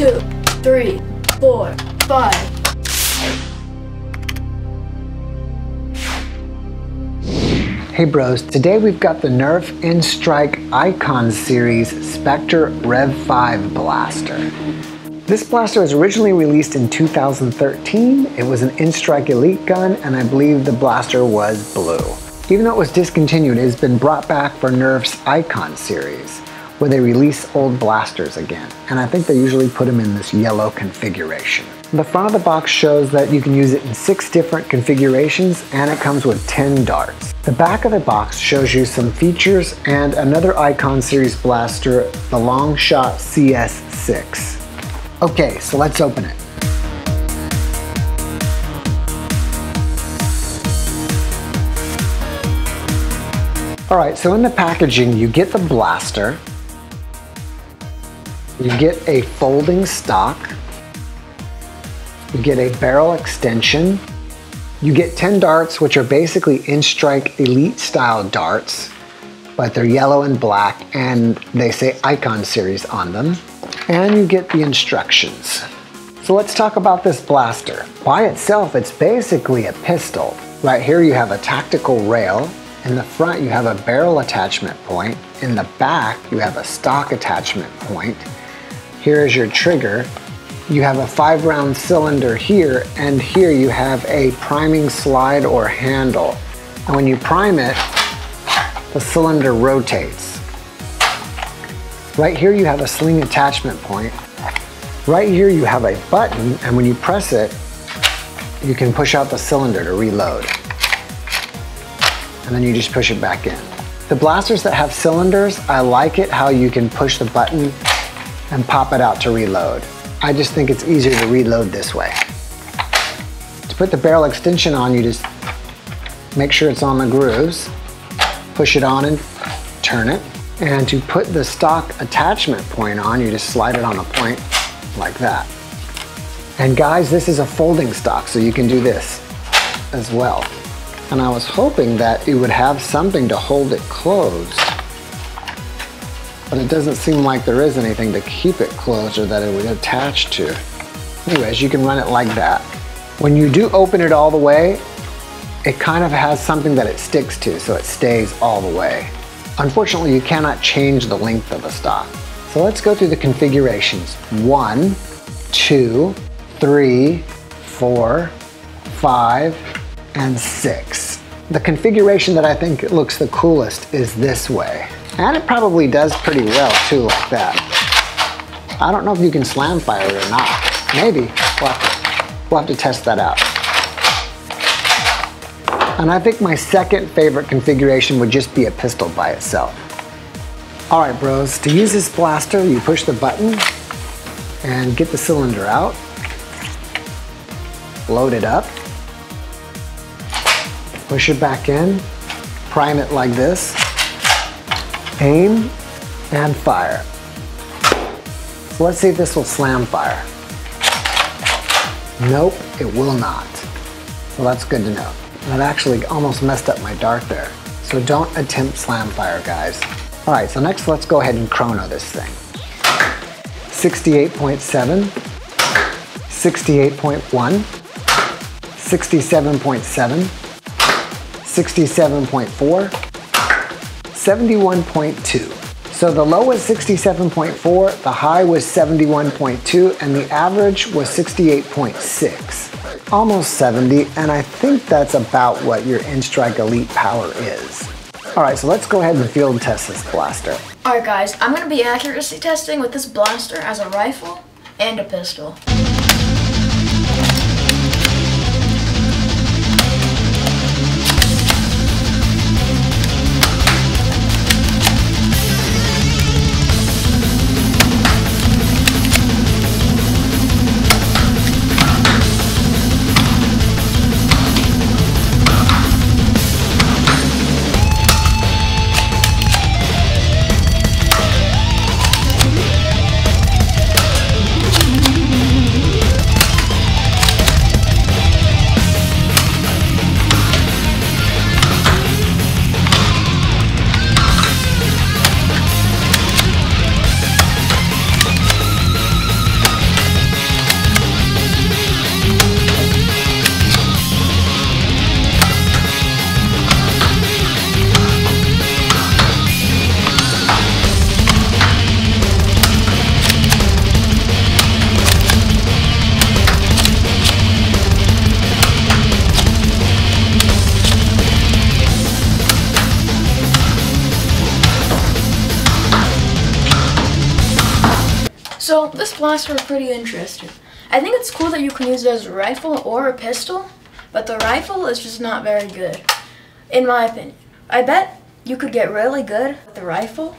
two, three, four, five. Hey bros, today we've got the Nerf N-Strike Icon Series Spectre Rev 5 blaster. This blaster was originally released in 2013. It was an N-Strike Elite gun and I believe the blaster was blue. Even though it was discontinued, it has been brought back for Nerf's Icon series, where they release old blasters again. And I think they usually put them in this yellow configuration. The front of the box shows that you can use it in six different configurations and it comes with 10 darts. The back of the box shows you some features and another Icon Series blaster, the Longshot CS6. Okay, so let's open it. All right, so in the packaging, you get the blaster, you get a folding stock, you get a barrel extension. You get 10 darts, which are basically N-Strike Elite style darts, but they're yellow and black and they say Icon Series on them. And you get the instructions. So let's talk about this blaster. By itself, it's basically a pistol. Right here you have a tactical rail. In the front you have a barrel attachment point. In the back you have a stock attachment point. Here is your trigger you have a five round cylinder here and here you have a priming slide or handle. And when you prime it, the cylinder rotates. Right here you have a sling attachment point. Right here you have a button and when you press it, you can push out the cylinder to reload. And then you just push it back in. The blasters that have cylinders, I like it how you can push the button and pop it out to reload. I just think it's easier to reload this way. To put the barrel extension on, you just make sure it's on the grooves, push it on and turn it. And to put the stock attachment point on, you just slide it on a point like that. And guys, this is a folding stock, so you can do this as well. And I was hoping that it would have something to hold it closed but it doesn't seem like there is anything to keep it closed or that it would attach to. Anyways, you can run it like that. When you do open it all the way, it kind of has something that it sticks to, so it stays all the way. Unfortunately, you cannot change the length of the stock. So let's go through the configurations. One, two, three, four, five, and six. The configuration that I think looks the coolest is this way. And it probably does pretty well too like that. I don't know if you can slam fire it or not. Maybe. We'll have, to, we'll have to test that out. And I think my second favorite configuration would just be a pistol by itself. All right, bros, to use this blaster, you push the button and get the cylinder out. Load it up. Push it back in. Prime it like this aim, and fire. So let's see if this will slam fire. Nope, it will not. So that's good to know. That actually almost messed up my dart there. So don't attempt slam fire, guys. All right, so next let's go ahead and chrono this thing. 68.7, 68.1, 67.7, 67.4, 71.2. So the low was 67.4, the high was 71.2, and the average was 68.6. Almost 70, and I think that's about what your N-Strike Elite power is. All right, so let's go ahead and field test this blaster. All right, guys, I'm gonna be accuracy testing with this blaster as a rifle and a pistol. Blaster is pretty interesting. I think it's cool that you can use it as a rifle or a pistol, but the rifle is just not very good, in my opinion. I bet you could get really good with the rifle,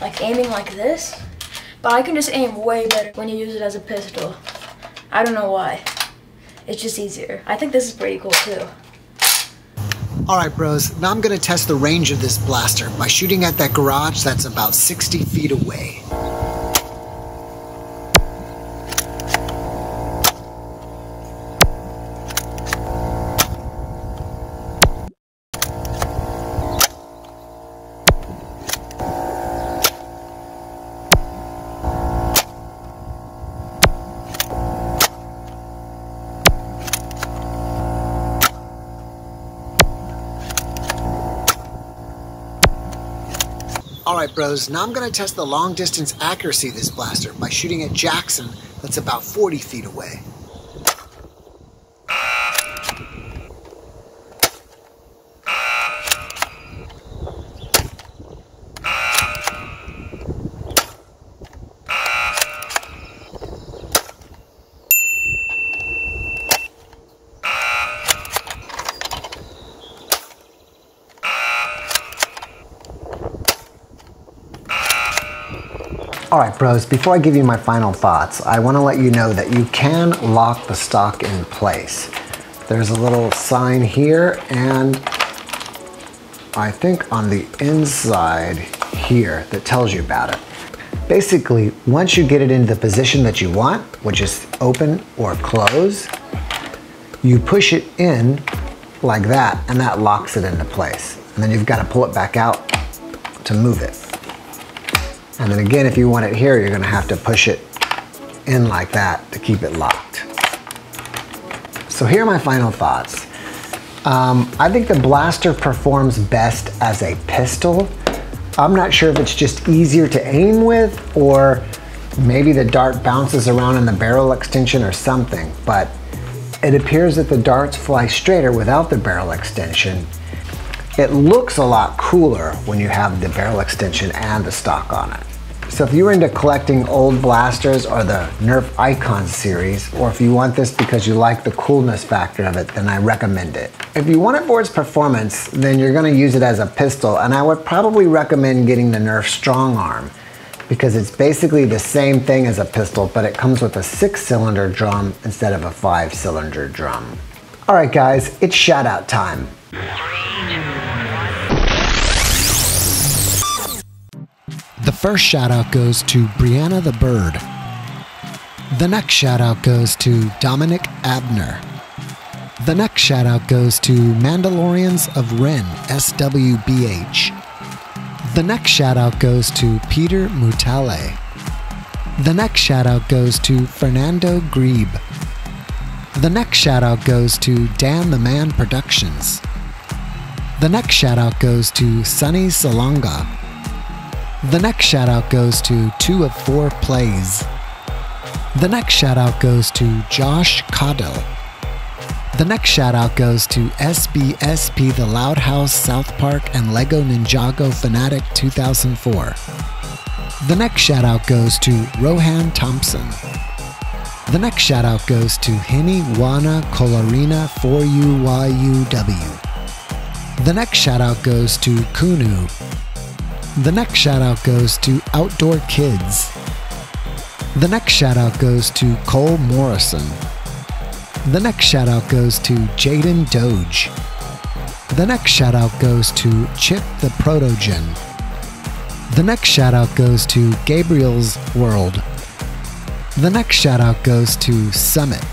like aiming like this, but I can just aim way better when you use it as a pistol. I don't know why. It's just easier. I think this is pretty cool too. All right, bros, now I'm gonna test the range of this blaster by shooting at that garage that's about 60 feet away. All right, bros, now I'm gonna test the long distance accuracy of this blaster by shooting at Jackson that's about 40 feet away. All right, bros, before I give you my final thoughts, I wanna let you know that you can lock the stock in place. There's a little sign here and I think on the inside here that tells you about it. Basically, once you get it into the position that you want, which is open or close, you push it in like that and that locks it into place. And then you've got to pull it back out to move it. And then again, if you want it here, you're gonna have to push it in like that to keep it locked. So here are my final thoughts. Um, I think the blaster performs best as a pistol. I'm not sure if it's just easier to aim with or maybe the dart bounces around in the barrel extension or something, but it appears that the darts fly straighter without the barrel extension it looks a lot cooler when you have the barrel extension and the stock on it. So if you're into collecting old blasters or the Nerf Icon series, or if you want this because you like the coolness factor of it, then I recommend it. If you want it for its performance, then you're gonna use it as a pistol, and I would probably recommend getting the Nerf Strong Arm because it's basically the same thing as a pistol, but it comes with a six cylinder drum instead of a five cylinder drum. All right guys, it's shout out time. The first shout out goes to Brianna the Bird. The next shout out goes to Dominic Abner. The next shout out goes to Mandalorians of Ren, SWBH. The next shout out goes to Peter Mutale. The next shout out goes to Fernando Grebe. The next shout out goes to Dan the Man Productions. The next shout out goes to Sunny Salonga. The next shout out goes to two of four plays. The next shout out goes to Josh Caudill. The next shout out goes to SBSP The Loud House South Park and Lego Ninjago Fanatic 2004. The next shout out goes to Rohan Thompson. The next shout out goes to Henny Wana Kolarina 4UYUW. The next shout out goes to Kunu the next shout out goes to Outdoor Kids. The next shout out goes to Cole Morrison. The next shout out goes to Jaden Doge. The next shout out goes to Chip the Protogen. The next shout out goes to Gabriel's World. The next shout out goes to Summit.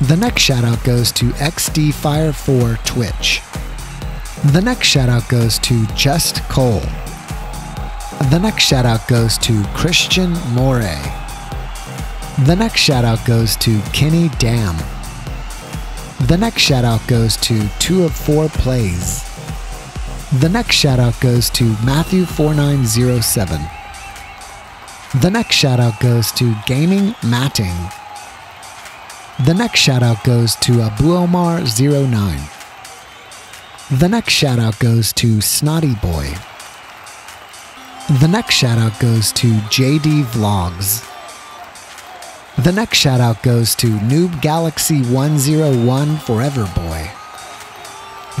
The next shout out goes to XD Fire 4 Twitch. The next shout out goes to Just Cole. The next shout out goes to Christian Moray. The next shout out goes to Kenny Dam. The next shout out goes to two of four plays. The next shout out goes to Matthew4907. The next shout out goes to Gaming Matting. The next shout out goes to Abuomar09. The next shout out goes to Snotty Boy. The next shout out goes to JD Vlogs. The next shout out goes to Noob Galaxy 101 Forever Boy.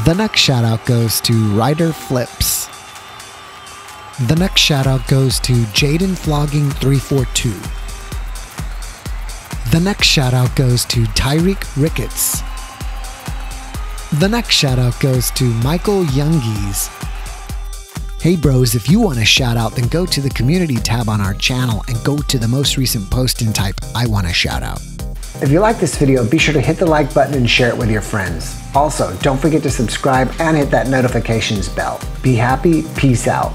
The next shout out goes to Ryder Flips. The next shout out goes to Jaden Flogging 342. The next shout out goes to Tyreek Ricketts. The next shout out goes to Michael Youngies. Hey bros, if you want a shout out, then go to the community tab on our channel and go to the most recent post and type I want a shout out. If you like this video, be sure to hit the like button and share it with your friends. Also, don't forget to subscribe and hit that notifications bell. Be happy, peace out.